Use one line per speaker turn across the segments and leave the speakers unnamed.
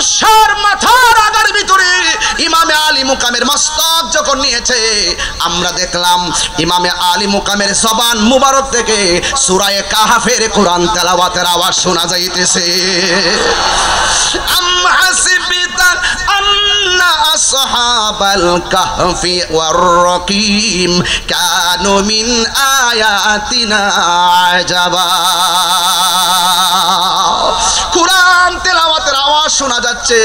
সমস্যার মাথার আগার ভিতরে ইমামে আলী মুকামের মস্তক যখন নিয়েছে, আমরা দেখলাম ইমামে আলী মুকামের জবান মুবারক থেকে সুরায়ে কাহাফের কোরআন তেলাওয়াতের আওয়াজ শোনা যাইতেছে। আম হাসিবিতা আন্না আসহাবাল কাহফি ওয়ার রকিম আওয়াজ শোনা যাচ্ছে।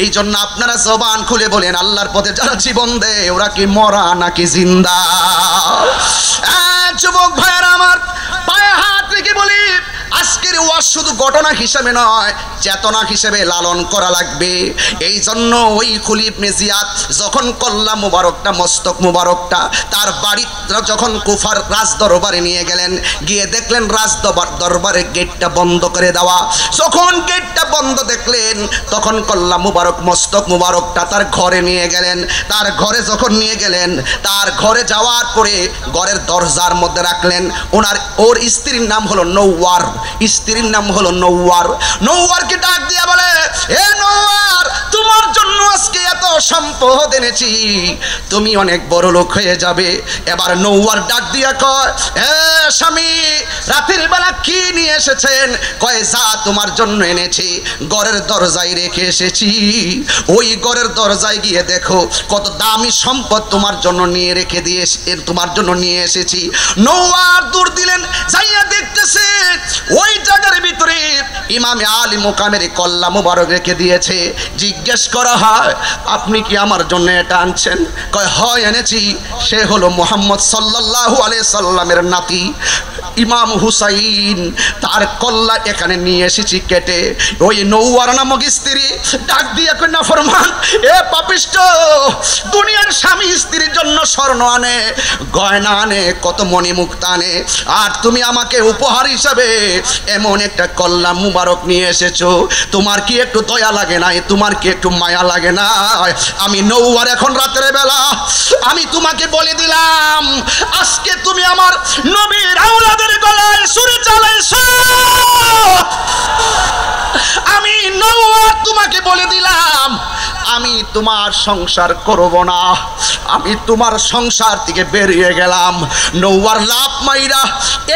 এই জন্য আপনারা জবান খুলে বলেন, আল্লাহর পথে যারা জীবন দেয়, ওরা কি মরা নাকি জিন্দা? যুবক ভাইয়ের ওয়াজ শুধু ঘটনা হিসেবে নয়, চেতনা হিসেবে লালন করা লাগবে। এই জন্য ওই খুলিফ মেজিয়াত যখন কল্লা মুবারকটা, মস্তক মুবারকটা, তার বাড়ি যখন কুফার রাজ দরবারে নিয়ে গেলেন, গিয়ে দেখলেন রাজ দরবার- গেটটা বন্ধ করে দেওয়া। যখন গেটটা বন্ধ দেখলেন, তখন কল্লা মুবারক, মস্তক মুবারকটা তার ঘরে নিয়ে গেলেন। তার ঘরে যখন নিয়ে গেলেন, তার ঘরে যাওয়ার পরে ঘরের দরজার মধ্যে রাখলেন। ওনার, ওর স্ত্রীর নাম হলো নৌয়ার স্ত্রীর নাম হলো নৌয়ার। নৌয়ারকে ডাক দিয়া বলে, এ নৌয়ার, তোমার জন্য আজকে এত সম্পদ এনেছি। তুমি অনেক বড় লোক হয়ে যাবে। এবার নৌয়ার ডাক দিয়া কয়, এ স্বামী, রাতের বেলা কি নিয়ে এসেছেন? কয়, যা তোমার জন্য এনেছি। ঘরের দরজায় রেখে এসেছি। ওই ঘরের দরজায় গিয়ে দেখো, কত দামি সম্পদ তোমার জন্য নিয়ে রেখে দিয়ে তোমার জন্য নিয়ে এসেছি। নৌয়ার দূর দিলেন, যাইয়া দেখতেছে ওই জায়গার ভিতরে ইমামে আলী মোকামের কল্লা মুবারক রেখে দিয়েছে। জিজ্ঞেস করা হয়, আপনি কি আমার জন্য এটা আনছেন? কয়, হয়, এনেছি। সে হলো মোহাম্মদ সাল্লাল্লাহু আলিয়া সাল্লামের নাতি। ইমাম হুসাইন, তার কল্লা এখানে নিয়ে এসেছি কেটে। ওই নৌয়ার নামক স্ত্রী ডাক দিয়ে না ফরমান, এ পাপিষ্ট দুনিয়ার স্বামী স্ত্রীর জন্য স্বর্ণ আনে, গয়না আনে, কত মণিমুক্তা আনে। আর তুমি আমাকে উপহার হিসাবে এমন একটা কল্লা মুবারক নিয়ে এসেছ। তোমার কি একটু দয়া লাগে না তোমার কি একটু মায়া লাগে না আমি নৌয়ার এখন রাতের বেলা। আমি তোমাকে বলে দিলাম, আজকে তুমি আমার নবীর আওলাদের গলায় সুরে চালাইছ আমি নওয়ার তোমাকে বলে দিলাম, আমি তোমার সংসার করব না। আমি তোমার সংসার থেকে বেরিয়ে গেলাম। নৌয়ার লাভ মাইরা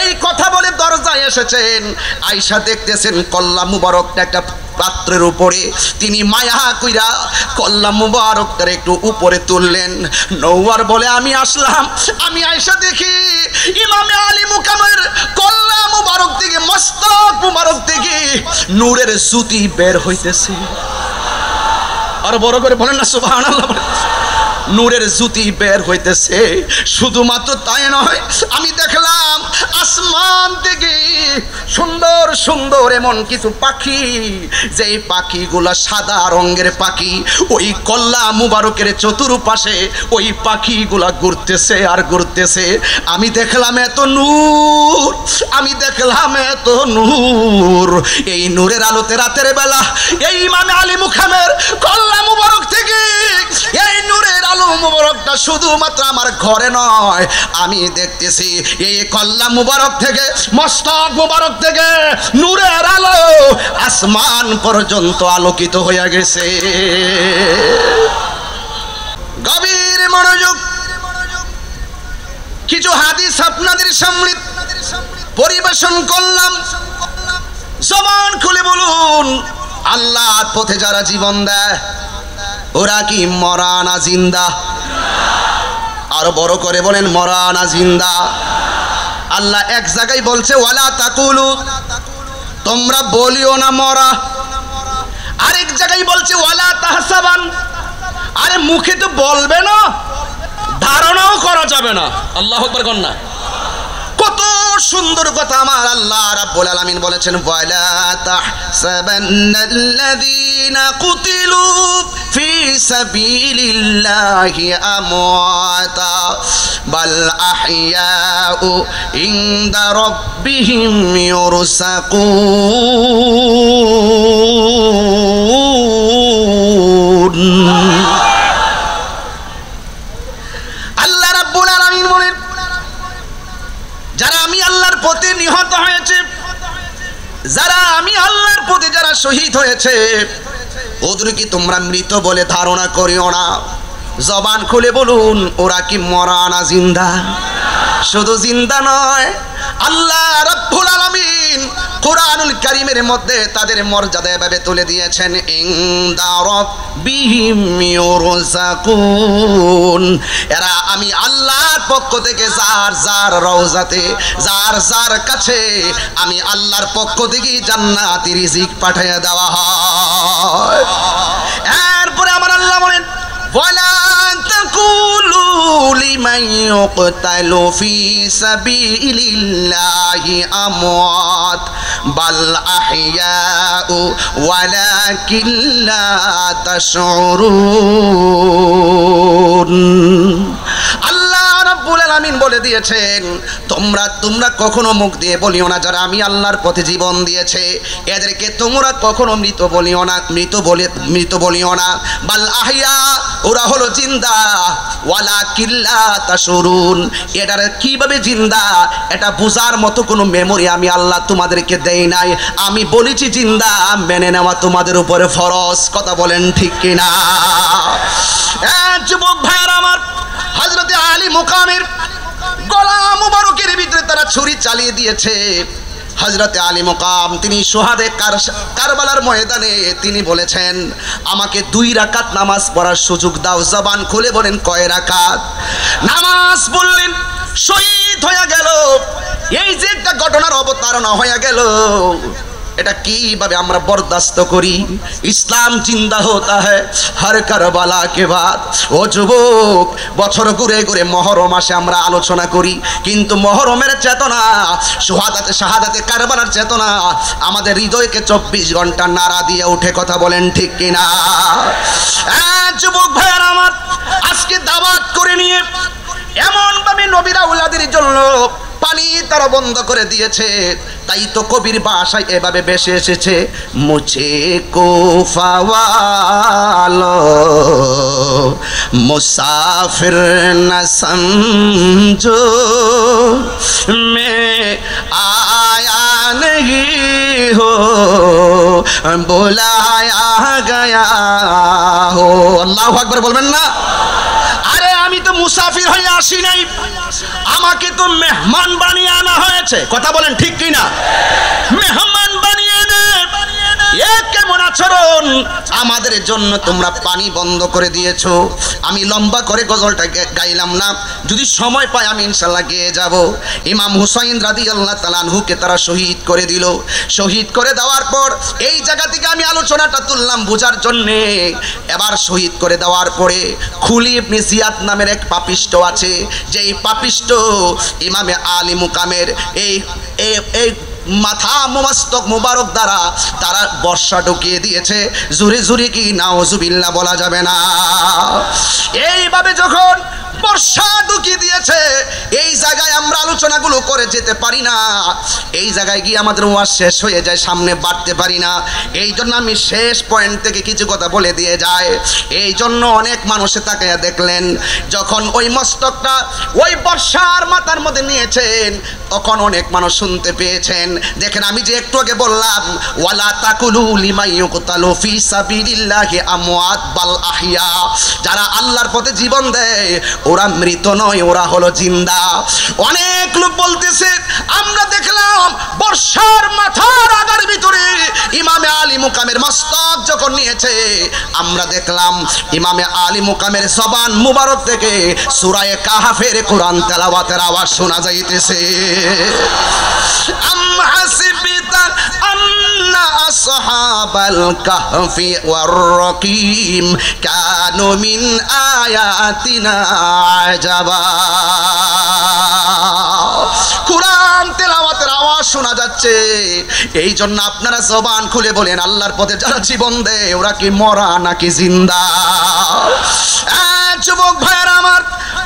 এই কথা বলে দরজায় এসেছেন। আয়সা দেখতেছেন কল্লা মুবারক একটা পাত্রের উপরে তিনি মায়া কইরা কল্লা মুবারকটার একটু উপরে তুললেন নৌয়ার বলে, আমি আসলাম, আমি আয়সা দেখি, ইমামে আলী মুকামের কল্লা মুবারক থেকে, মস্তক মুবারক থেকে নূরের সুতি বের হইতেছে আর বড় করে বলেন না বলেন। নূরের জুতি বের হইতেছে, শুধুমাত্র তাই নয়, আমি দেখলাম আসমান থেকে সুন্দর সুন্দর এমন কিছু পাখি, যেই পাখিগুলা সাদা রঙের পাখি, ওই কল্লা মুবারকের চতুর্পাশে ওই পাখিগুলা ঘুরতেছে আর ঘুরতেছে। আমি দেখলাম এত নূর, আমি দেখলাম এত নূর। এই নূরের আলোতে রাতের বেলা, এই ইমামে আলী মুখামের কল্লা মুবারক থেকে, এই নূরের আলো মুবারকটা শুধুমাত্র আমার ঘরে নয়। আমি দেখতেছি এই কল্লা মুবারক থেকে মস্তক মুবারক থেকে নূরের আলো আসমান পর্যন্ত আলোকিত হয়ে গেছে। গভীর মনোযোগ। কিছু হাদিস আপনাদের সামনে পরিবেশন করলাম। জবান খুলে বলুন, আল্লাহর পথে যারা জীবন দেয় ওরা কি মরা না জিন্দা? আরও বড় করে বলেন, মরা না জিন্দা। আল্লাহ এক জায়গায় বলছে, ওয়ালা তাকুলু। তোমরা বলিও না মরা। আরেক জায়গায় বলছে, ওয়ালা তাহসাবান। আরে মুখে তো বলবে না, ধারণাও করা যাবে না। আল্লাহ আকবার কন্যা কত সুন্দর কথা আমার আল্লাহ রাব্বুল আলামিন বলেছেন, ওয়ালা তাহসাবান্নাল্লাযীনা কুতিলু ফি সাবিলিল্লাহি আমওয়াতা বাল আহইয়াউ ইনদা রাব্বিহিম ইউরসাকুন আল্লাহ রাব্বুল আলামিন বলেন, যারা আমি আল্লাহর পথে নিহত হয়েছে, যারা আমি আল্লাহর পথে যারা শহীদ হয়েছে ওদেরকে তোমরা মৃত বলে ধারণা করিও না? জবান খুলে বলুন, ওরা কি মরা না জিন্দা? শুধু জিন্দা নয় আল্লাহ রাব্বুল আলামিন কোরআনুল কারীমের মধ্যে তাদের মর্যাদা এভাবে তুলে দিয়েছেন, ইনদা রাব্বিহিম ইউরজাকুন এরা, আমি আল্লাহর পক্ষ থেকে যার যার রওজাতে, যার যার কাছে, আমি আল্লাহর পক্ষ থেকে জান্নাতি রিজিক পাঠিয়ে দেওয়া হয়। من يقتل في سبيل الله أموات بل أحياء ولكن لا تشعرون আলামিন বলে দিয়েছেন। তোমরা তোমরা কখনো মুখ দিয়ে বলিও না যারা আমি আল্লাহর পথে জীবন দিয়েছে। এদেরকে তোমরা কখনো মৃত বলিও না মৃত বলে মৃত বলিও না। বাল আহিয়া ওরা হলো জিন্দা। ওয়ালা কিল্লা তাসুরুন এটার কীভাবে জিন্দা? এটা বোঝার মতো কোনো মেমোরি আমি আল্লাহ তোমাদেরকে দেই নাই। আমি বলেছি জিন্দা মেনে নেওয়া তোমাদের উপরে ফরজ। কথা বলেন ঠিক কিনা? এ, যুবক ভাইয়ার আমার হজরতে আলী মুকামের গলা মুবারকের ভিতরে তারা ছুরি চালিয়ে দিয়েছে। হজরতে আলী মোকাম, তিনি সোহাদে কারবালার ময়দানে, তিনি বলেছেন, আমাকে দুই রাকাত নামাজ পড়ার সুযোগ দাও। জবান খুলে বলেন, কয় রাকাত? নামাজ বললেন শহীদ হয়ে গেল। এই যে একটা ঘটনার অবতারণা হয়ে গেল। এটা কীভাবে আমরা বরদাস্ত করি? ইসলাম জিন্দা হতা হ্যায় হর কারবালা কে বাদ। ও যুবক বছর ঘুরে ঘুরে মহরম মাসে আমরা আলোচনা করি। কিন্তু মহরমের চেতনা সোহাদাতে শাহাদাতে কারবালার চেতনা আমাদের হৃদয়কে চব্বিশ ঘণ্টা নাড়া দিয়ে উঠে কথা বলেন ঠিক কিনা? হ্যাঁ, যুবক ভাইয়ার আমার আজকে দাওয়াত করে নিয়ে এমন ভাবে নবীরা উল্লাদের জন্য পানি তারা বন্ধ করে দিয়েছে। তাই তো কবির বাসায় এভাবে বেসে এসেছে। মুছে কোফাওয়ালো। মুসাফির না সমঝো মে আয়া নহী হো। বোলায়া গয়া হো। আল্লাহ আকবার বলবেন না? আরে আমি তো মুসাফির হয়ে আসি নাই। আমাকে তো মেহমান বানিয়ে আনা হয়েছে। কথা বলেন ঠিক কিনা? মেহমান কেমন আচরণ? আমাদের জন্য তোমরা পানি বন্ধ করে দিয়েছ। আমি লম্বা করে গজলটা গাইলাম না। যদি সময় পাই আমি ইনশাল্লাহ গেয়ে যাব। ইমাম হুসাইন রাদি আল্লাহ তালানহুকে তারা শহীদ করে দিল। শহীদ করে দেওয়ার পর এই জায়গা থেকে আমি আলোচনাটা তুললাম বোঝার জন্যে। এবার শহীদ করে দেওয়ার পরে খুলি ইবনে জিয়াদ নামের এক পাপিষ্ট আছে। যেই পাপিষ্ট ইমামে আলী মুকামের এই- এই মাথা মস্তক মুবারক দ্বারা তারা বর্ষা ঢুকিয়ে দিয়েছে। জুরে জুরে কি নাওজুবিল্লা বলা যাবে না। এইভাবে যখন বর্ষা ঢুকিয়ে দিয়েছে, এই জায়গায় আমরা আলোচনাগুলো করে যেতে পারি না। এই জায়গায় গিয়ে আমাদের ওয়াজ শেষ হয়ে যায়, সামনে বাড়তে পারি না। এই জন্য আমি শেষ পয়েন্ট থেকে কিছু কথা বলে দিয়ে যায় এই জন্য অনেক মানুষে তাকে দেখলেন, যখন ওই মস্তকটা ওই বর্ষার মাথার মধ্যে নিয়েছেন তখন অনেক মানুষ শুনতে পেয়েছেন। দেখেন, আমি যে একটু আগে বললাম, ওয়ালা তাকুলু লিমা ইউকতালু ফি সাবিলিল্লাহি আমওয়াত বাল আহিয়া যারা আল্লাহর পথে জীবন দেয়, ওরা মৃত নয়, ওরা হলো জিন্দা। অনেক লোক বলতেছে, আমরা দেখলাম বর্ষার মাথার আগার ভিতরে ইমামে আলী মুকামের মস্তক যখন নিয়েছে, আমরা দেখলাম ইমামে আলী মুকামের জবান মুবারক থেকে সুরায়ে কাহাফের কোরআন তেলাওয়াতের আওয়াজ শোনা যাইতেছে। أم حسبت أن أصحاب الكهف والرقيم كانوا من آياتنا عجبا কোরআন তেলাওয়াতের আওয়াজ শোনা যাচ্ছে এই জন্য আপনারা জবান খুলে বলেন আল্লাহর পথে যারা জীবন দেয় ওরা কি মরা নাকি জিন্দা আহ, যুবক ভাইয়ের আমার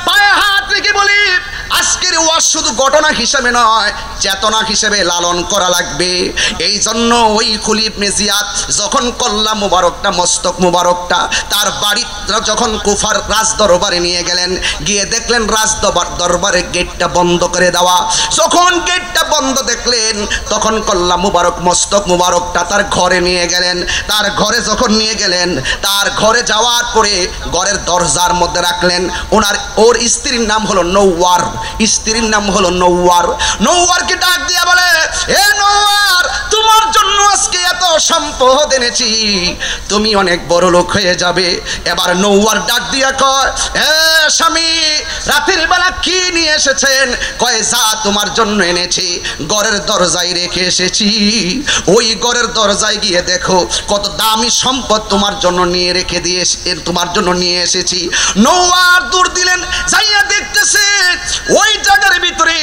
পায়ে হাত রেখে বলি আজকের ওয়াজ শুধু ঘটনা হিসেবে নয়, চেতনা হিসেবে লালন করা লাগবে। এই জন্য ওই খুলিফ মেজিয়াত যখন কল্লা মুবারকটা, মস্তক মুবারকটা, তার বাড়ি যখন কুফার রাজ দরবারে নিয়ে গেলেন, গিয়ে দেখলেন রাজ দরবার- গেটটা বন্ধ করে দেওয়া। যখন গেটটা বন্ধ দেখলেন, তখন কল্লা মুবারক, মস্তক মুবারকটা তার ঘরে নিয়ে গেলেন। তার ঘরে যখন নিয়ে গেলেন, তার ঘরে যাওয়ার পরে ঘরের দরজার মধ্যে রাখলেন। ওনার, ওর স্ত্রীর নাম হলো নৌয়ার স্ত্রীর নাম হলো নৌয়ার। নৌয়ারকে ডাক দিয়া বলে, এ নৌয়ার, তোমার জন্য আজকে এত সম্পদ এনেছি। তুমি অনেক বড় লোক হয়ে যাবে। এবার নৌয়ার ডাক দিয়া কয়, এ স্বামী, রাতের বেলা কি নিয়ে এসেছেন? কয়, যা তোমার জন্য এনেছি, ঘরের দরজায় রেখে এসেছি। ওই ঘরের দরজায় গিয়ে দেখো, কত দামি সম্পদ তোমার জন্য নিয়ে রেখে দিয়ে তোমার জন্য নিয়ে এসেছি। নৌয়ার দূর দিলেন, যাইয়া দেখতেছে ওই জায়গার ভিতরে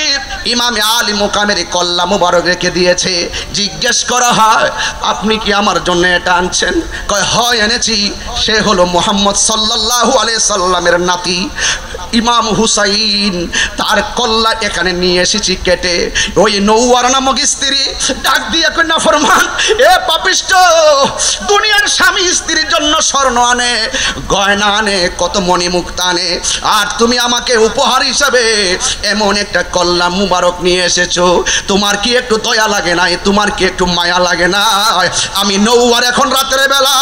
ইমামে আলী মোকামের কল্লা মুবারক রেখে দিয়েছে। জিজ্ঞেস করা হয়, আপনি কি আমার জন্য এটা আনছেন? কয়, হয়, এনেছি। সে হলো মোহাম্মদ সাল্লাল্লাহু আলাইহি সাল্লামের নাতি, ইমাম হুসাইন। তার কল্লা এখানে নিয়ে এসেছি কেটে। ওই নৌয়ার নামক স্ত্রী ডাক দিয়ে না, ফরমান, এ পাপিষ্ট, দুনিয়ার স্বামী স্ত্রীর জন্য স্বর্ণ আনে, গয়না আনে, কত মণিমুক্তা আনে। আর তুমি আমাকে উপহার হিসাবে এমন একটা কল্লা মুবারক নিয়ে এসেছ। তোমার কি একটু দয়া লাগে না তোমার কি একটু মায়া লাগে না আমি নৌয়ার এখন রাতের বেলা।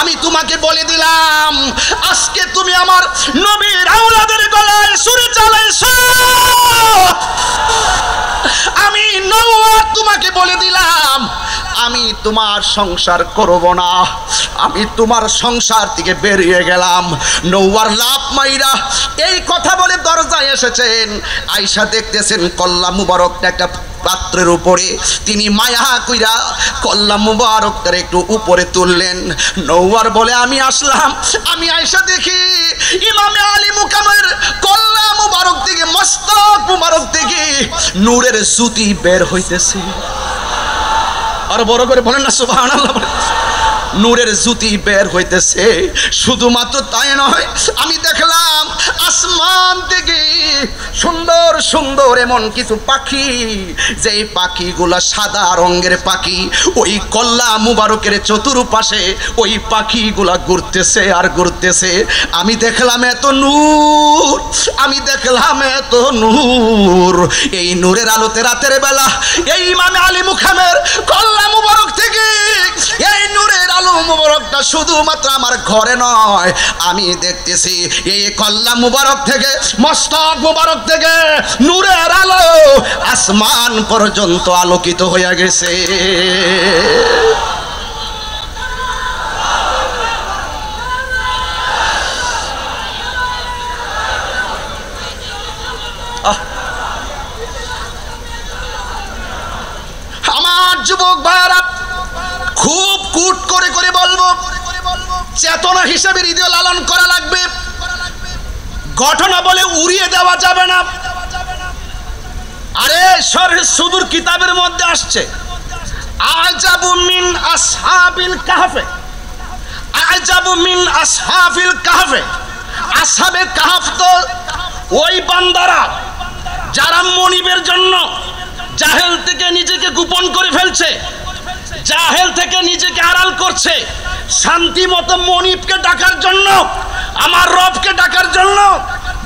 আমি তোমাকে বলে দিলাম, আজকে তুমি আমার নবীর আওলাদের গলায় সুরে চালাইছো আমি নৌয়ার তোমাকে বলে দিলাম আমি তোমার সংসার করব না। আমি তোমার সংসার থেকে বেরিয়ে গেলাম। নৌয়ার লাভ মাইরা এই কথা বলে দরজায় এসেছেন। আয়সা দেখতেছেন কল্লা মুবারক একটা পাত্রের উপরে। তিনি মায়া কইরা কল্লা মুবারকটার একটু উপরে তুললেন। নৌয়ার বলে, আমি আসলাম। আমি আয়সা দেখি ইমামে আলী মুকামের কল্লা মুবারক থেকে, মস্তক মুবারক থেকে নূরের সুতি বের হইতেছে। আর বড় করে বলেন না সুবাহ। নূরের জুতি বের হইতেছে, শুধুমাত্র তাই নয়, আমি দেখলাম আসমান থেকে সুন্দর সুন্দর এমন কিছু পাখি, যেই পাখিগুলা সাদা রঙের পাখি, ওই কল্লা মুবারকের চতুর্পাশে ওই পাখিগুলা ঘুরতেছে আর ঘুরতেছে। আমি দেখলাম এত নূর, আমি দেখলাম এত নূর। এই নূরের আলোতে রাতের বেলা এই ইমামে আলী মুখামের কল্লা মুবারক থেকে এই নূরের আলো মুবারকটা শুধুমাত্র আমার ঘরে নয়, আমি দেখতেছি এই কল্লা মুবারক থেকে মস্তক মুবারক থেকে নূরের আলো আসমান পর্যন্ত আলোকিত হয়ে গেছে। ঘটনা বলে উড়িয়ে দেওয়া যাবে না। আরে সর সুদূর কিতাবের মধ্যে আসছে। আজাবু মিন আসহাবিল কাহফে। আজাবু মিন আসহাবিল কাহফে। আসহাবে কাহফ তো ওই বান্দারা, যারা মনিবের জন্য জাহেল থেকে নিজেকে গোপন করে ফেলছে, জাহেল থেকে নিজেকে আড়াল করছে, শান্তি মতো মনিবকে ডাকার জন্য, আমার রবকে ডাকার জন্য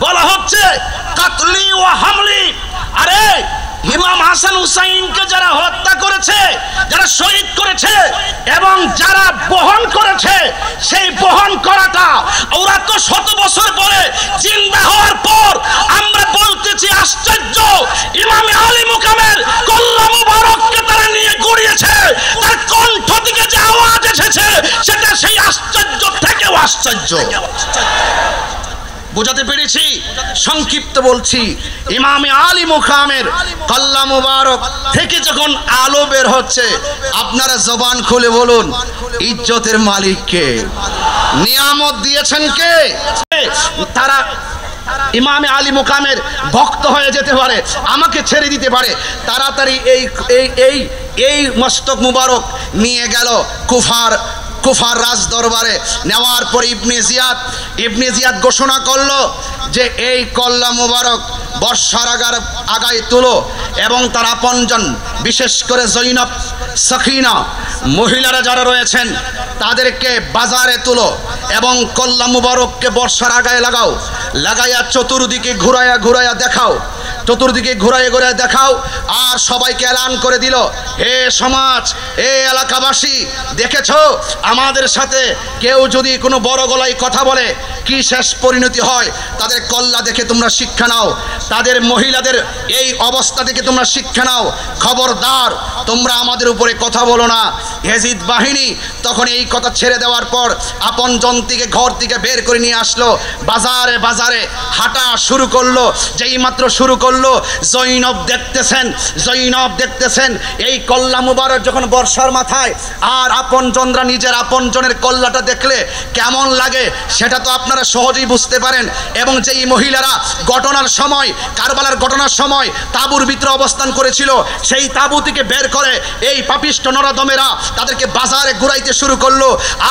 বলা হচ্ছে, কাতলি ও হামলি। আরে, ইমাম হাসান হুসাইনকে যারা হত্যা করেছে, যারা শহীদ করেছে, এবং যারা বহন করেছে, সেই বহন করাটা ওরা তো শত বছর পরে জিন্দা হওয়ার পর আমরা বলতেছি, আশ্চর্য, ইমামে আলী মুকামের কল্লা মুবারককে তারা নিয়ে গড়িয়েছে, তার কণ্ঠ থেকে যে আওয়াজ এসেছে, সেটা সেই আশ্চর্য, থেকেও আশ্চর্য। বোঝাতে পেরেছি, সংক্ষিপ্ত বলছি, ইমামে আলী মুখামের কল্লা মুবারক থেকে যখন আলো বের হচ্ছে, আপনারা জবান খুলে বলুন, ইজ্জতের মালিককে নিয়ামত দিয়েছেন কে? তারা ইমামে আলী মুকামের ভক্ত হয়ে যেতে পারে, আমাকে ছেড়ে দিতে পারে। তাড়াতাড়ি এই এই এই এই মস্তক মুবারক নিয়ে গেল কুফার কুফার রাজ দরবারে নেওয়ার পর ইবনে জিয়াদ ইবনে জিয়াদ ঘোষণা করল যে এই কল্লা মুবারক বর্ষার আগার, আগায় তুলো এবং তার আপনজন, বিশেষ করে জৈনব, সখিনা, মহিলারা যারা রয়েছেন, তাদেরকে বাজারে তুলো এবং কল্লা মুবারককে বর্ষার আগায় লাগাও, লাগাইয়া চতুর্দিকে ঘুরাইয়া ঘুরাইয়া দেখাও। চতুর্দিকে ঘুরাইয়া ঘুরাইয়া দেখাও। আর সবাইকে এলান করে দিল। হে সমাজ, এ এলাকাবাসী, দেখেছ? আমাদের সাথে কেউ যদি কোনো বড় গলায় কথা বলে, কি শেষ পরিণতি হয়? তাদের কল্লা দেখে তোমরা শিক্ষা নাও। তাদের মহিলাদের এই অবস্থা থেকে তোমরা শিক্ষা নাও। খবরদার, তোমরা আমাদের উপরে কথা বলো না। হেজিদ বাহিনী তখন এই কথা ছেড়ে দেওয়ার পর আপন থেকে ঘর থেকে বের করে নিয়ে আসলো। বাজারে বাজারে হাঁটা শুরু করল। যেই মাত্র শুরু করল জৈনব দেখতেছেন জৈনব দেখতেছেন, এই কল্লা মুবারক যখন বর্ষার মাথায়, আর আপন জনরা নিজের আপন জনের কল্লাটা দেখলে কেমন লাগে, সেটা তো আপনারা সহজেই বুঝতে পারেন। এবং যেই মহিলারা ঘটনার সময়, কারবালার ঘটনার সময় তাঁবুর ভিতরে অবস্থান করেছিল, সেই তাঁবু থেকে বের করে এই পাপিষ্ট নরদমেরা তাদেরকে বাজারে ঘুরাইতে শুরু করল।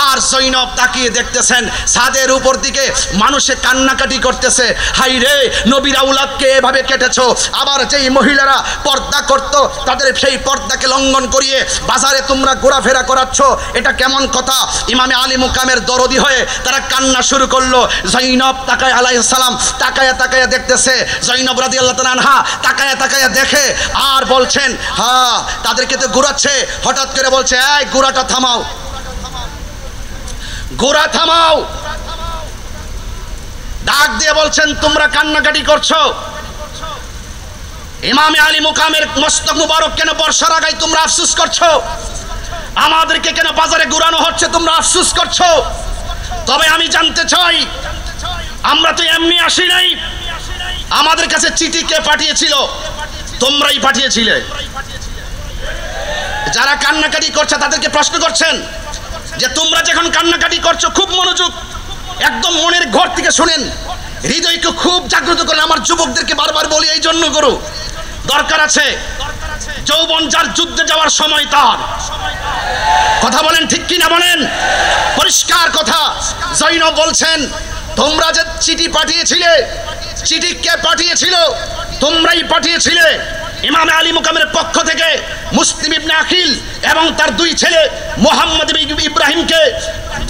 আর সৈনব তাকিয়ে দেখতেছেন, ছাদের উপর দিকে মানুষে কান্নাকাটি করতেছে। হাই রে নবীর আউলাদকে এভাবে কেটেছো আবার যেই মহিলারা পর্দা করত, তাদের সেই পর্দাকে লঙ্ঘন করিয়ে বাজারে তোমরা ঘোরাফেরা করাচ্ছ, এটা কেমন কথা? ইমামে আলী মুকামের দরদি হয়ে তারা কান্না শুরু করল। জৈনব তাকায় আলাই সালাম, তাকায়া তাকায়া দেখতেছে। জৈনব রাদি আল্লাহ আনহা তাকায়া তাকায়া দেখে আর বলছেন হ্যাঁ তাদেরকে তো ঘুরাচ্ছে। হঠাৎ করে বলছে, এই গুড়াটা থামাও। গোড়া থামাও। ডাক দিয়ে বলছেন, তোমরা কান্নাকাটি করছ? ইমামে আলী মুকামের মস্তক মুবারক কেন বর্ষার আগায় তোমরা আফসুস করছ? আমাদেরকে কেন বাজারে ঘুরানো হচ্ছে তোমরা আফসুস করছ? তবে আমি জানতে চাই, আমরা তো এমনি আসি নাই। আমাদের কাছে চিঠি কে পাঠিয়েছিল? তোমরাই পাঠিয়েছিলে। যারা কান্নাকাটি করছে, তাদেরকে প্রশ্ন করছেন যে তোমরা যখন কান্নাকাটি করছ, খুব মনোযোগ, একদম মনের ঘর থেকে শোনেন। হৃদয়কে খুব জাগ্রত করেন। আমার যুবকদেরকে বারবার বলি, এই জন্য করো। দরকার আছে। যৌবন যার যুদ্ধে যাওয়ার সময় তার। কথা বলেন ঠিক কিনা বলেন? পরিষ্কার কথা। জৈনব বলছেন, তোমরা যে চিঠি পাঠিয়েছিলে, চিঠি কে পাঠিয়েছিল? তোমরাই পাঠিয়েছিলে। ইমাম আলী মুকামের পক্ষ থেকে মুসলিম ইবনে আখিল এবং তার দুই ছেলে মোহাম্মদ ইব্রাহিমকে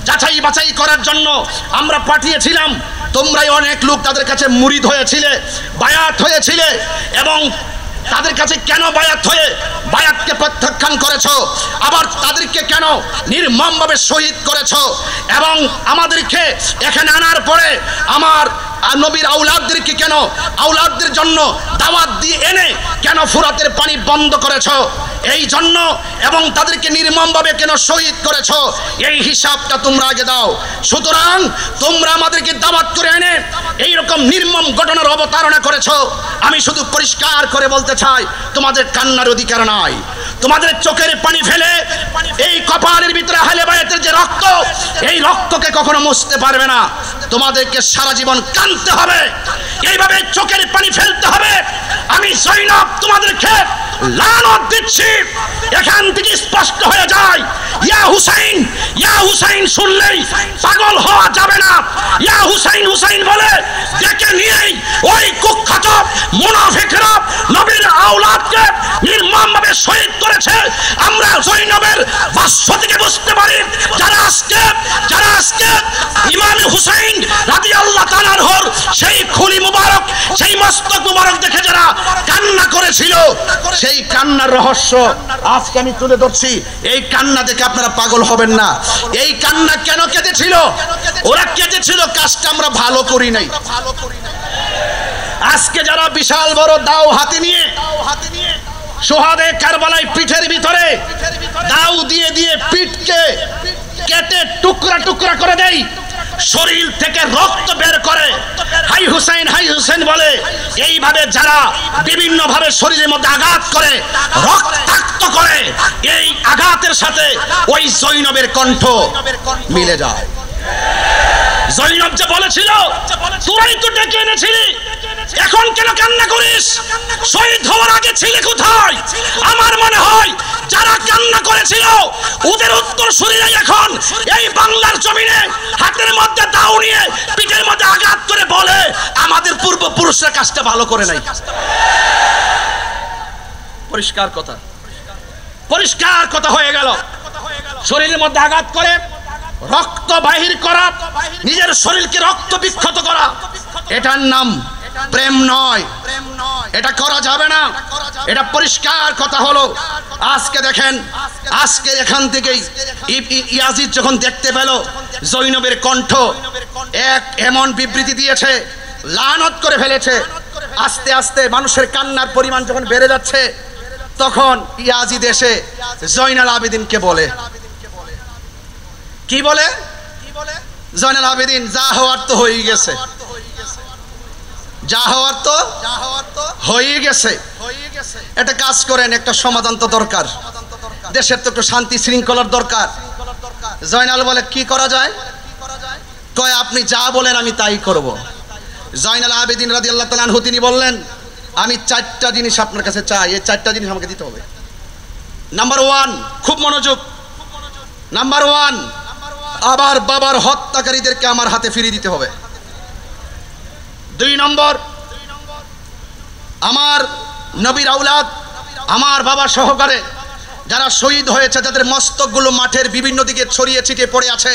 যাচাই বাছাই করার জন্য আমরা পাঠিয়েছিলাম। তোমরাই অনেক লোক তাদের কাছে মুরিদ হয়েছিলে, বায়াত হয়েছিলে এবং তাদের কাছে কেন বায়াত হয়ে বায়াতকে প্রত্যাখ্যান করেছ? আবার তাদেরকে কেন নির্মমভাবে শহীদ করেছ? এবং আমাদেরকে এখানে আনার পরে আমার আর নবীর আউলাদদেরকে কেন আউলাদদের জন্য দাওয়াত দিয়ে এনে কেন ফুরাতের পানি বন্ধ করেছ? এই জন্য এবং তাদেরকে নির্মমভাবে কেন শহীদ করেছ? এই হিসাবটা তোমরা আগে দাও। সুতরাং তোমরা আমাদেরকে দাওয়াত করে এনে এইরকম নির্মম ঘটনার অবতারণা করেছ। আমি শুধু পরিষ্কার করে বলতে চাই, তোমাদের কান্নার অধিকার নাই। তোমাদের চোখের পানি ফেলে এই কপালের ভিতরে হালে বায়াতের যে রক্ত, এই রক্তকে কখনো মুছতে পারবে না। তোমাদেরকে সারা জীবন কানতে হবে। এইভাবে চোখের পানি ফেলতে হবে। আমি সৈনব তোমাদেরকে লানত দিচ্ছি। এখান থেকে স্পষ্ট হয়ে যায়, ইয়া হুসাইন ইয়া হুসাইন শুনলেই পাগল হওয়া যাবে না। ইয়া হুসাইন হুসাইন বলে, ডেকে নিয়েই ওই কুখ্যাত মুনাফিকরা নবীর আওলাদকে নির্মমভাবে শহীদ করেছে। আমরা জৈনবের ভাষ্য থেকে বুঝতে পারি, যারা আজকে যারা আজকে ইমাম হুসাইন রাদি আল্লাহ তালানহর সেই খুলি মুবারক, সেই মস্তক মুবারক দেখে যারা কান্না করেছিল সেই কান্নার রহস্য আজকে আমি তুলে ধরছি। এই কান্না দেখে আপনারা পাগল হবেন না। এই কান্না কেন কেঁদেছিল? ওরা কেঁদেছিল কাজটা আমরা ভালো করি নাই। আজকে যারা বিশাল বড় দাও হাতে নিয়ে, সোহাদে কারবালায় পিঠের ভিতরে দাও দিয়ে দিয়ে পিঠকে কেটে টুকরা টুকরা করে দেয় শরীর থেকে রক্ত বের করে। হাই হুসাইন, হাই হুসেন বলে, এইভাবে যারা বিভিন্ন ভাবে শরীরের মধ্যে আঘাত করে, রক্তাক্ত করে, এই আঘাতের সাথে ওই জৈনবের কণ্ঠ মিলে যায়। জৈনব যে বলেছিল, তোরাই তো ডেকে এনেছিলি। এখন কেন কান্না করিস? শহীদ হওয়ার আগে ছিলে কোথায়? আমার মনে হয়
যারা কান্না করেছিল, ওদের উত্তর শরীরে এখন। এই বাংলার জমিনে হাতের মধ্যে দাও নিয়ে পিঠের মধ্যে আঘাত করে বলে, আমাদের পূর্বপুরুষরা কাজটা ভালো করে নাই। পরিষ্কার কথা। পরিষ্কার কথা হয়ে গেল। শরীরের মধ্যে আঘাত করে, রক্ত বাহির করা, নিজের শরীরকে রক্ত বিক্ষত করা,
এটার নাম প্রেম নয়। এটা করা যাবে না। এটা পরিষ্কার কথা হলো। আজকে দেখেন, আজকে এখান থেকেই ইয়াজিদ যখন দেখতে পেল জৈনবের কণ্ঠ, এক এমন বিবৃতি দিয়েছে, লানত করে ফেলেছে। আস্তে আস্তে মানুষের কান্নার পরিমাণ যখন বেড়ে যাচ্ছে, তখন ইয়াজিদ এসে জৈনাল আবেদিনকে বলে। কি বলে? জয়নাল আবেদিন, যা হওয়ার তো হয়েই গেছে। যা হওয়ার তো হয়ে গেছে। একটা কাজ করেন একটা সমাধান তো দরকার। দেশের তো একটু শান্তি শৃঙ্খলার দরকার। জয়নাল বলে কি করা যায়? কয় আপনি যা বলেন আমি তাই করব। জয়নাল আবেদিন রাজি আল্লাহ তালানহু তিনি বললেন আমি চারটা জিনিস আপনার কাছে চাই এই চারটা জিনিস আমাকে দিতে হবে। নাম্বার ওয়ান খুব মনোযোগ। নাম্বার ওয়ান আবার বাবার হত্যাকারীদেরকে আমার হাতে ফিরিয়ে দিতে হবে। দুই নম্বর, আমার নবীর আউলাদ আমার বাবা সহকারে যারা শহীদ হয়েছে তাদের মস্তকগুলো মাঠের বিভিন্ন দিকে ছড়িয়ে ছিটিয়ে পড়ে আছে,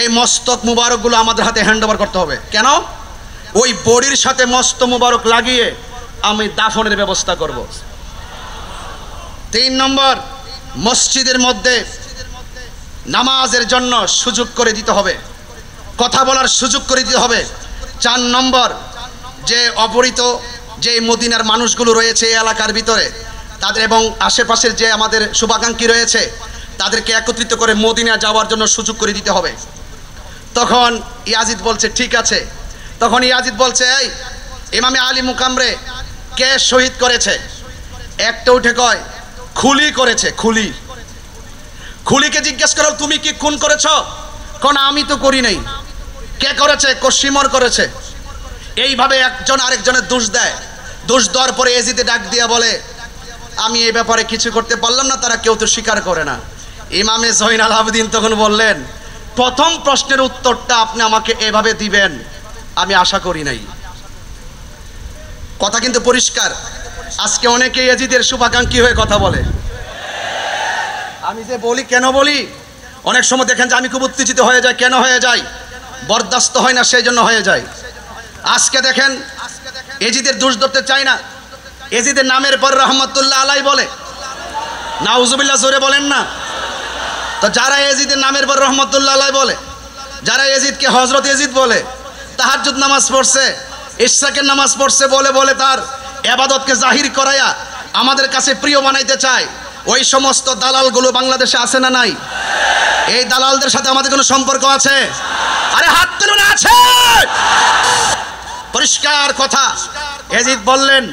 এই মস্তক মুবারকগুলো আমাদের হাতে হ্যান্ড ওভার করতে হবে। কেন? ওই বডির সাথে মস্ত মুবারক লাগিয়ে আমি দাফনের ব্যবস্থা করব। তিন নম্বর, মসজিদের মধ্যে নামাজের জন্য সুযোগ করে দিতে হবে। কথা বলার সুযোগ করে দিতে হবে। চার নম্বর, যে অপহৃত, যে মদিনার মানুষগুলো রয়েছে এই এলাকার ভিতরে, তাদের এবং আশেপাশের যে আমাদের শুভাকাঙ্ক্ষী রয়েছে, তাদেরকে একত্রিত করে মদিনা যাওয়ার জন্য সুযোগ করে দিতে হবে। তখন ইয়াজিদ বলছে, ঠিক আছে। তখন ইয়াজিদ বলছে, এই, ইমামে আলী মুকামরে কে শহীদ করেছে? একটা উঠে কয়, খুলি করেছে, খুলি। খুলিকে জিজ্ঞেস করো তুমি কি খুন করেছ? কোন আমি তো করি নাই। কে করেছে? কশিমর করেছে। এইভাবে একজন আরেকজনের দোষ দেয়। দোষ দেওয়ার পরে এজিতে ডাক দিয়া বলে, আমি এই ব্যাপারে কিছু করতে পারলাম না, তারা কেউ তো স্বীকার করে না। ইমামে জৈনাল আবেদিন তখন বললেন, প্রথম প্রশ্নের উত্তরটা আপনি আমাকে এভাবে দিবেন, আমি আশা করি নাই। কথা কিন্তু পরিষ্কার। আজকে অনেকে এজিদের শুভাকাঙ্ক্ষী হয়ে কথা বলে। আমি যে বলি, কেন বলি? অনেক সময় দেখেন যে আমি খুব উত্তেজিত হয়ে যায় কেন হয়ে যায় বরদাস্ত হয় না, সেই জন্য হয়ে যায়। আজকে দেখেন, এজিদের দোষ ধরতে চাই না। এজিদের নামের পর রহমতুল্লাহ আলাই বলে। নাউজুবিল্লাহ, জোরে বলেন না। তো যারা এজিদের নামের পর রহমতুল্লাহ আলাই বলে, যারা এজিদকে হজরত এজিদ বলে, তাহাজ্জুদ নামাজ পড়ছে ইশাকের নামাজ পড়ছে বলে বলে তার এবাদতকে জাহির করাইয়া আমাদের কাছে প্রিয় বানাইতে চায়, ওই সমস্ত দালালগুলো বাংলাদেশে আছে না নাই? এই দালালদের সাথে আমাদের কোনো সম্পর্ক আছে? আরে হাত তুলুন, আছে। পরিষ্কার কথা। এজিদ বললেন,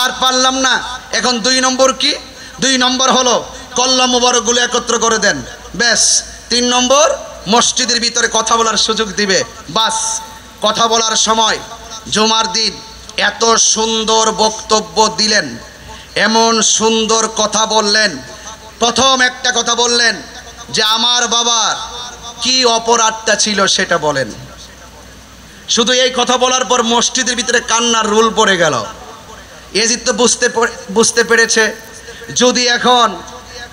আর পারলাম না। এখন দুই নম্বর কি? দুই নম্বর হলো, কল্লা মুবারকগুলো একত্র করে দেন। ব্যাস, তিন নম্বর, মসজিদের ভিতরে কথা বলার সুযোগ দিবে। বাস, কথা বলার সময় জুমার দিন এত সুন্দর বক্তব্য দিলেন, এমন সুন্দর কথা বললেন। প্রথম একটা কথা বললেন যে, আমার বাবার কি অপরাধটা ছিল সেটা বলেন। শুধু এই কথা বলার পর মসজিদের ভিতরে কান্নার রুল পড়ে গেল। এজিদ তো বুঝতে বুঝতে পেরেছে, যদি এখন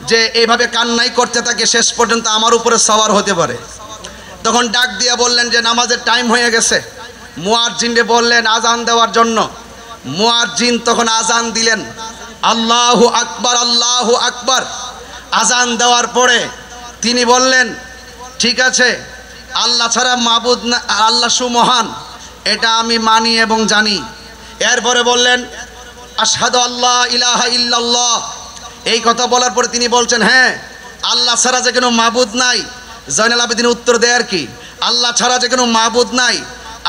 যে এইভাবে কান্নাই করতে থাকে, শেষ পর্যন্ত আমার উপরে সওয়ার হতে পারে। তখন ডাক দিয়া বললেন যে, নামাজের টাইম হয়ে গেছে। মুয়াজ্জিনরে বললেন, আজান দেওয়ার জন্য। মুয়াজ্জিন তখন আজান দিলেন, আল্লাহু আকবার আল্লাহু আকবার। আজান দেওয়ার পরে তিনি বললেন ঠিক আছে? আল্লাহ ছাড়া মাবুদ না, আল্লাহ সুমহান। এটা আমি মানি এবং জানি। এরপরে বললেন আসাদ আল্লাহ ইলাহা ইল্লাল্লাহ। এই কথা বলার পরে তিনি বলছেন হ্যাঁ আল্লাহ ছাড়া যে কোনো মাবুদ নাই। জয়নাল আবেদিন উত্তর দেয় আর কি, আল্লাহ ছাড়া যে কোনো মাবুদ নাই।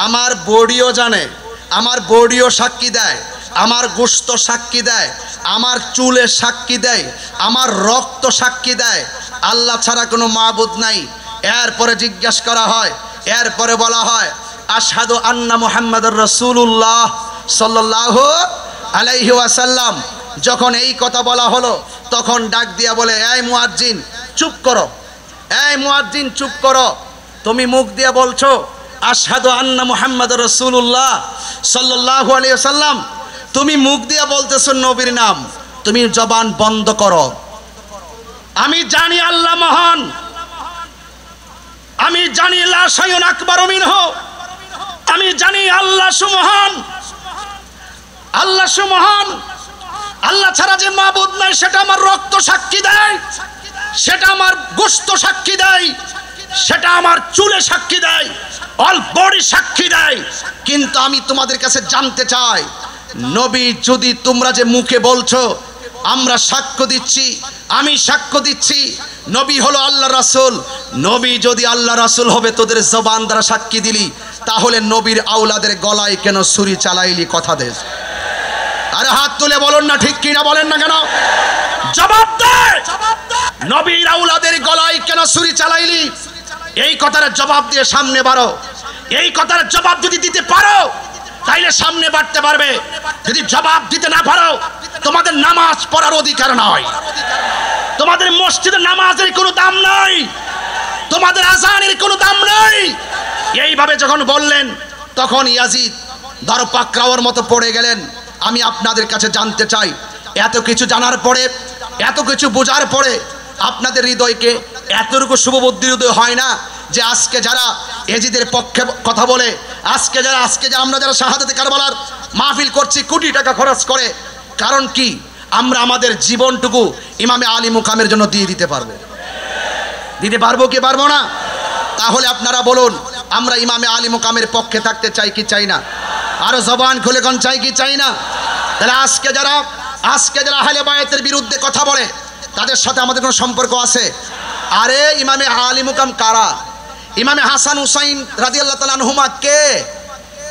আমার বডিও জানে, আমার বডিও সাক্ষী দেয়, আমার গোস্ত সাক্ষী দেয়, আমার চুলে সাক্ষী দেয়, আমার রক্ত সাক্ষী দেয়। আল্লাহ ছাড়া কোনো মাবুদ নাই। এরপরে জিজ্ঞেস করা হয়, এরপরে বলা হয়, আশহাদু আন্না মুহাম্মাদুর রাসূলুল্লাহ সাল্লাল্লাহু আলাইহি ওয়াসাল্লাম। যখন এই কথা বলা হলো, তখন ডাক দিয়া বলে, এই মুয়াজ্জিন, চুপ করো। এই মুয়াজ্জিন, চুপ করো। তুমি মুখ দিয়ে বলছো, আশহাদু আন্না মুহাম্মদ রসুল্লাহ সাল্লাল্লাহু আলাইহি সাল্লাম তুমি মুখ দিয়ে বলতেছো নবীর নাম। তুমি জবান বন্ধ করো।
আমি জানি আল্লাহ মহান। আমি জানি লা শাইউন আকবার মিনহ। আমি জানি আল্লাহ সুমহান। আল্লাহ সুমহান। আল্লাহ ছাড়া যে মাবুদ নাই, সেটা আমার রক্ত সাক্ষী দেয়। সেটা আমার গোস্ত সাক্ষী দেয়। সেটা আমার চুলে সাক্ষী দেয়। অল বডি সাক্ষী দেয়।
কিন্তু আমি তোমাদের কাছে জানতে চাই, নবী, যদি তোমরা যে মুখে বলছো আমরা সাক্ষ্য দিচ্ছি, আমি সাক্ষ্য দিচ্ছি, নবী হলো আল্লাহ রাসূল। নবী যদি আল্লাহ রাসূল হবে, তোদের জবান দ্বারা সাক্ষী দিলি, তাহলে নবীর আওলাদের গলায় কেন ছুরি চালাইলি কথা দে। আরে হাত তুলে বলেন না ঠিক কিনা, বলেন না কেন?
জবাব দে!
নবীর আউলাদের গলায় কেন ছুরি চালাইলি? এই কথার জবাব দিয়ে সামনে বাড়ো।
এই কথার জবাব যদি দিতে পারো তাইলে সামনে বাড়তে পারবে। যদি জবাব দিতে না পারো, তোমাদের নামাজ পড়ার অধিকার নয়। তোমাদের মসজিদে নামাজের কোনো দাম নাই। তোমাদের আজানের কোনো দাম নাই।
এইভাবে যখন বললেন, তখন ইয়াজিদ দরপাকরাওয়ার মতো পড়ে গেলেন। আমি আপনাদের কাছে জানতে চাই, এত কিছু জানার পরে, এত কিছু বোঝার পরে আপনাদের হৃদয়কে এতটুকু শুভবুদ্ধি হৃদয় হয় না? যে আজকে যারা এজিদের পক্ষে কথা বলে, আজকে যারা, আজকে যে আমরা যারা শাহাদাতে কারবালার মাহফিল করছি, কোটি টাকা খরচ করে, কারণ কি? আমরা আমাদের জীবনটুকু ইমামে আলী মুকামের জন্য দিয়ে দিতে পারব। দিতে পারব কি পারব না? তাহলে আপনারা বলুন, আমরা ইমামে আলী মুকামের পক্ষে থাকতে চাই কি চাই না? আরও জবান খুলে কোন চাই কি চাই না? তাহলে আজকে যারা আজকে যারা আহলে বায়াতের বিরুদ্ধে কথা বলে, তাদের সাথে আমাদের কোনো সম্পর্ক আছে? আরে ইমামে আলী মুকাম কারা? ইমামে হাসান হুসাইন রাজি আল্লাহ তালুমা কে?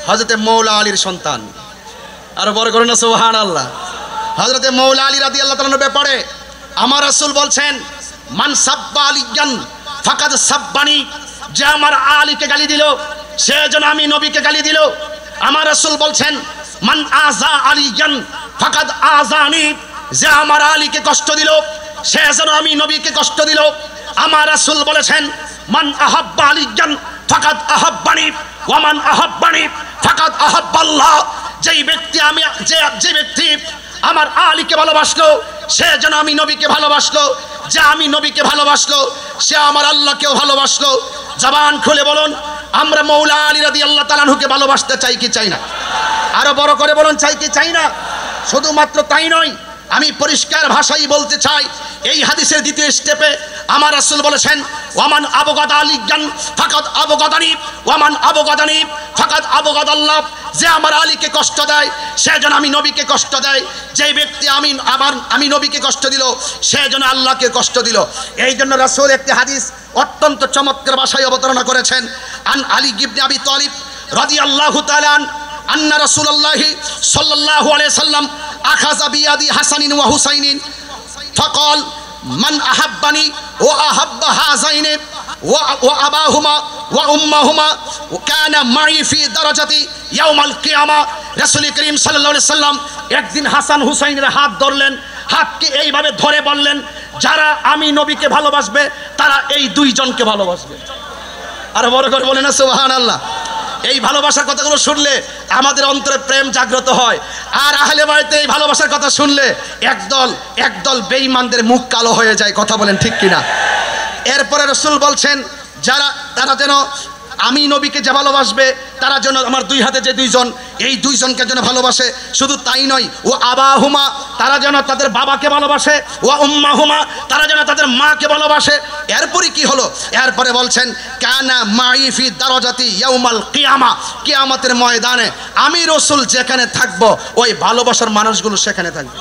হজরতে মৌলা আলীর সন্তান। আরও বড় করে না সোহান আল্লাহ হজরতে মৌলা আলী রাদি আল্লাহ তালার ব্যাপারে আমার রাসূল বলছেন, মান সাব্বা আলিয়ান, ফাকাদ সাব্বানি,
যে আমার আলীকে গালি দিল, সে যেন আমি নবীকে গালি দিল। আমার রাসূল বলছেন, মান আজা আলিয়ান, ফাকাদ আজানি যে আমার আলীকে কষ্ট দিল, সে যেন আমি নবীকে কষ্ট দিল। আমার রাসূল বলেছেন মান আহাব্বা আলিয়ান ফাকাদ আহাব্বানি, ওয়ামান আহাব্বানি, ফাকাদ আহাব্বাল্লাহ। যেই ব্যক্তি আমি, যে যে ব্যক্তি আমার আলীকে ভালোবাসলো, সে যেন আমি নবীকে ভালোবাসলো, যে আমি নবীকে ভালোবাসলো, সে আমার আল্লাহকেও ভালোবাসলো। জবান খুলে বলুন, আমরা মৌলা আলী রাদি আল্লাহ তালানহুকে ভালোবাসতে চাই কি চাই না? আরও বড় করে বলুন, চাই কি চাই না? শুধুমাত্র তাই নয়, আমি পরিষ্কার ভাষাই বলতে চাই, এই হাদিসের দ্বিতীয় স্টেপে আমার রাসূল বলেছেন, ওয়ামান আবগাদ আলী জ্ঞান ফাকাদ আবগাদানি, ওয়ামান আবগাদানি, ফাকাদ আবগাদ আল্লাহ যে আমার আলীকে কষ্ট দেয় সে যেন আমি নবীকে কষ্ট দেয়। যে ব্যক্তি আমি আমার, আমি নবীকে কষ্ট দিল সে যেন আল্লাহকে কষ্ট দিল। এই জন্য রাসূল একটি হাদিস অত্যন্ত চমৎকার ভাষায় অবতারণা করেছেন। আন আলী গিবনে আবি তালিব রাদিয়াল্লাহু তাআলা আন, আন্না রাসূলুল্লাহি সাল্লাল্লাহু আলাইহি সাল্লাম আখাযা বিয়াদি হাসানিন ওয়া হুসাইনিন, ফাকাল মান আহাব্বানি ওয়া আহাব্বা হাযাইনি ওয়া ওয়া আবাহুমা ওয়া উম্মাহুমা কানা মাই ফি দারাজাতি ইয়াউমাল কিয়ামা। রাসূল করিম সাল্লাল্লাহু আলাইহি সাল্লাম একদিন হাসান হুসাইনের হাত ধরলেন, হাতকে এইভাবে ধরে বললেন, যারা আমি নবীকে ভালোবাসবে, তারা এই দুইজনকে ভালোবাসবে। আর বড় করে বলে না, সুবহানাল্লাহ। এই ভালোবাসার কথাগুলো শুনলে আমাদের অন্তরে প্রেম জাগ্রত হয়। আর আহলে বাড়িতে এই ভালোবাসার কথা শুনলে একদল একদল বেঈমানদের মুখ কালো হয়ে যায়, কথা বলেন ঠিক কিনা। এরপরে রসুল বলছেন, যারা, তারা যেন আমি নবীকে যে ভালোবাসবে, তারা যেন আমার দুই হাতে যে দুইজন, এই দুইজনকে যেন ভালোবাসে, শুধু তাই নয়, ও আবাহুমা, তারা যেন তাদের বাবাকে ভালোবাসে, ও উম্মা হুমা তারা যেন তাদের মাকে ভালোবাসে। এরপরে কি হলো? এরপরে বলছেন, কানা মাইফি দারজাতি ইয়াউমাল কিয়ামা। কিয়ামতের ময়দানে আমি রসুল যেখানে থাকব, ওই ভালোবাসার মানুষগুলো সেখানে থাকবে।